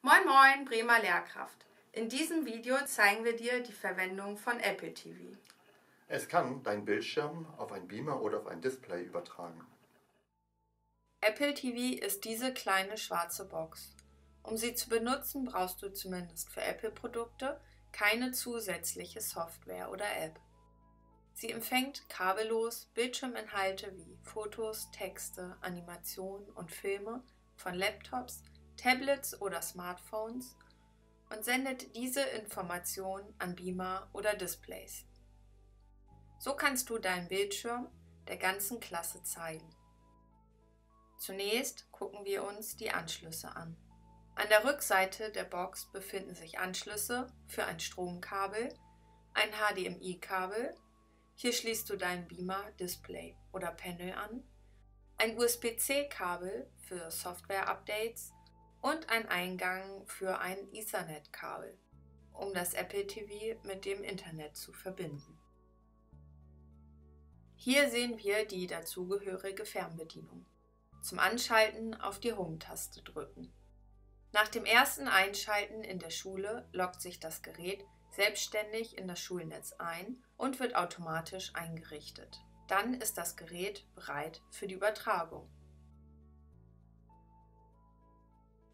Moin Moin, Bremer Lehrkraft. In diesem Video zeigen wir dir die Verwendung von Apple TV. Es kann deinen Bildschirm auf ein Beamer oder auf ein Display übertragen. Apple TV ist diese kleine schwarze Box. Um sie zu benutzen, brauchst du zumindest für Apple-Produkte keine zusätzliche Software oder App. Sie empfängt kabellos Bildschirminhalte wie Fotos, Texte, Animationen und Filme von Laptops, Tablets oder Smartphones und sendet diese Informationen an Beamer oder Displays. So kannst du deinen Bildschirm der ganzen Klasse zeigen. Zunächst gucken wir uns die Anschlüsse an. An der Rückseite der Box befinden sich Anschlüsse für ein Stromkabel, ein HDMI-Kabel, hier schließt du dein Beamer, Display oder Panel an, ein USB-C-Kabel für Software-Updates und ein Eingang für ein Ethernet-Kabel, um das Apple TV mit dem Internet zu verbinden. Hier sehen wir die dazugehörige Fernbedienung. Zum Anschalten auf die Home-Taste drücken. Nach dem ersten Einschalten in der Schule loggt sich das Gerät selbstständig in das Schulnetz ein und wird automatisch eingerichtet. Dann ist das Gerät bereit für die Übertragung.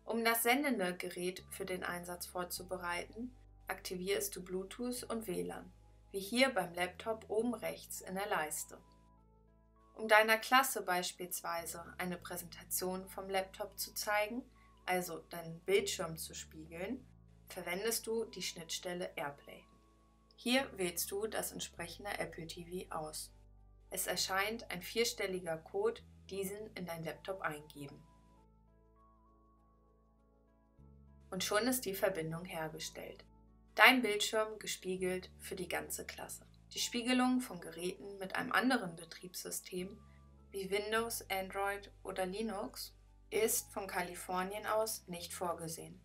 Um das sendende Gerät für den Einsatz vorzubereiten, aktivierst du Bluetooth und WLAN, wie hier beim Laptop oben rechts in der Leiste. Um deiner Klasse beispielsweise eine Präsentation vom Laptop zu zeigen, also deinen Bildschirm zu spiegeln, verwendest du die Schnittstelle AirPlay. Hier wählst du das entsprechende Apple TV aus. Es erscheint ein vierstelliger Code, diesen in dein Laptop eingeben. Und schon ist die Verbindung hergestellt. Dein Bildschirm gespiegelt für die ganze Klasse. Die Spiegelung von Geräten mit einem anderen Betriebssystem wie Windows, Android oder Linux ist von Kalifornien aus nicht vorgesehen.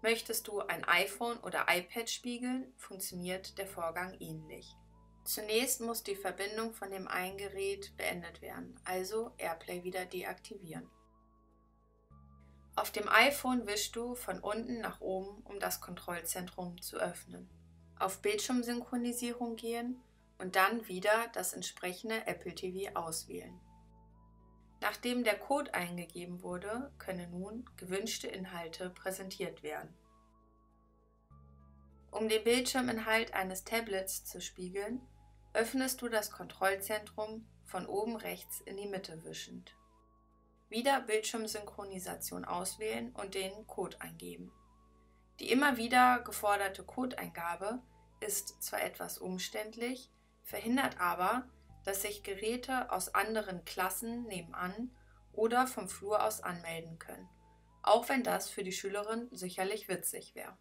Möchtest du ein iPhone oder iPad spiegeln, funktioniert der Vorgang ähnlich. Zunächst muss die Verbindung von dem einen Gerät beendet werden, also AirPlay wieder deaktivieren. Auf dem iPhone wischst du von unten nach oben, um das Kontrollzentrum zu öffnen auf Bildschirmsynchronisierung gehen und dann wieder das entsprechende Apple TV auswählen. Nachdem der Code eingegeben wurde, können nun gewünschte Inhalte präsentiert werden. Um den Bildschirminhalt eines Tablets zu spiegeln, öffnest du das Kontrollzentrum von oben rechts in die Mitte wischend. Wieder Bildschirmsynchronisation auswählen und den Code eingeben. Die immer wieder geforderte Codeingabe ist zwar etwas umständlich, verhindert aber, dass sich Geräte aus anderen Klassen nebenan oder vom Flur aus anmelden können, auch wenn das für die Schülerin sicherlich witzig wäre.